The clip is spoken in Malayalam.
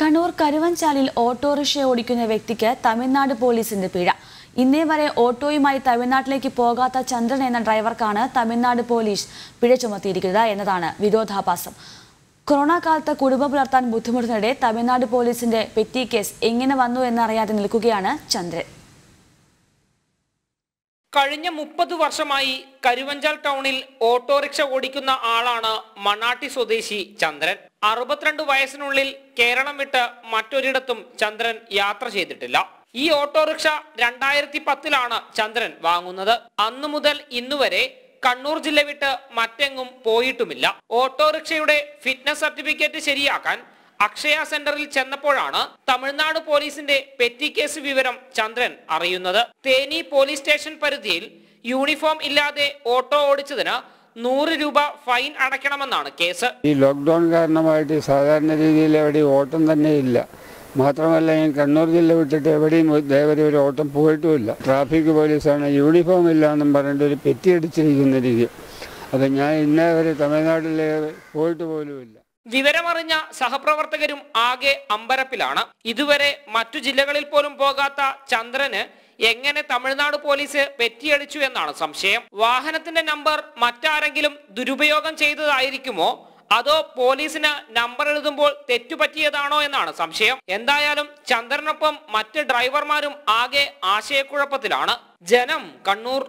കണ്ണൂർ കരുവഞ്ചാലിൽ ഓട്ടോറിക്ഷ ഓടിക്കുന്ന വ്യക്തിക്ക് തമിഴ്നാട് പോലീസിന്റെ പിഴ. ഇന്നേ വരെ ഓട്ടോയുമായി തമിഴ്നാട്ടിലേക്ക് പോകാത്ത ചന്ദ്രൻ എന്ന ഡ്രൈവർക്കാണ് തമിഴ്നാട് പോലീസ് പിഴ ചുമത്തിയിരിക്കുന്നത് എന്നതാണ് വിരോധാഭാസം. കൊറോണ കാലത്ത് കുടുംബം പുലർത്താൻ ബുദ്ധിമുട്ടുന്നതിനിടെ തമിഴ്നാട് പോലീസിന്റെ പെറ്റി കേസ് എങ്ങനെ വന്നു എന്നറിയാതെ നിൽക്കുകയാണ് ചന്ദ്രൻ. കഴിഞ്ഞ മുപ്പത് വർഷമായി കരുവഞ്ചാൽ ടൗണിൽ ഓട്ടോറിക്ഷ ഓടിക്കുന്ന ആളാണ് മണാട്ടി സ്വദേശി ചന്ദ്രൻ. അറുപത്തിരണ്ട് വയസ്സിനുള്ളിൽ കേരളം വിട്ട് മറ്റൊരിടത്തും ചന്ദ്രൻ യാത്ര ചെയ്തിട്ടില്ല. ഈ ഓട്ടോറിക്ഷ രണ്ടായിരത്തി പത്തിലാണ് ചന്ദ്രൻ വാങ്ങുന്നത്. അന്നു മുതൽ ഇന്നുവരെ കണ്ണൂർ ജില്ല വിട്ട് മറ്റെങ്ങും പോയിട്ടുമില്ല. ഓട്ടോറിക്ഷയുടെ ഫിറ്റ്നസ് സർട്ടിഫിക്കറ്റ് ശരിയാക്കാൻ അക്ഷയ സെന്ററിൽ ചെന്നപ്പോഴാണ് തമിഴ്നാട് പോലീസിന്റെ പെറ്റി കേസ് വിവരം ചന്ദ്രൻ അറിയുന്നത്. തേനി പോലീസ് സ്റ്റേഷൻ പരിധിയിൽ യൂണിഫോം ഇല്ലാതെ ഓട്ടോ ഓടിച്ചതിന് നൂറ് രൂപ ഫൈൻ അടയ്ക്കണമെന്നാണ് കേസ്. ഈ ലോക്ക്ഡൌൺ കാരണമായിട്ട് സാധാരണ രീതിയിൽ എവിടെ ഓട്ടം തന്നെ ഇല്ല. മാത്രമല്ല ഞാൻ കണ്ണൂർ ജില്ല വിട്ടിട്ട് എവിടെയും ദേവരെ ഒരു ഓട്ടം പോയിട്ടുമില്ല. ട്രാഫിക് പോലീസാണ് യൂണിഫോം ഇല്ല എന്നും പറഞ്ഞിട്ട് ഒരു പെറ്റി അടിച്ചിരിക്കുന്ന രീതി. അപ്പം ഞാൻ ഇന്നേ വരെ തമിഴ്നാട്ടിൽ പോയിട്ട് പോലുമില്ല. വിവരമറിഞ്ഞ സഹപ്രവർത്തകരും ആകെ അമ്പരപ്പിലാണ്. ഇതുവരെ മറ്റു ജില്ലകളിൽ പോലും പോകാത്ത ചന്ദ്രന് എങ്ങനെ തമിഴ്നാട് പോലീസ് പെറ്റിയടിച്ചു എന്നാണ് സംശയം. വാഹനത്തിന്റെ നമ്പർ മറ്റാരെങ്കിലും ദുരുപയോഗം ചെയ്തതായിരിക്കുമോ? അതോ പോലീസിന് നമ്പർ എഴുതുമ്പോൾ തെറ്റുപറ്റിയതാണോ എന്നാണ് സംശയം. എന്തായാലും ചന്ദ്രനൊപ്പം മറ്റ് ഡ്രൈവർമാരും ആകെ ആശയക്കുഴപ്പത്തിലാണ്. ജനം കണ്ണൂർ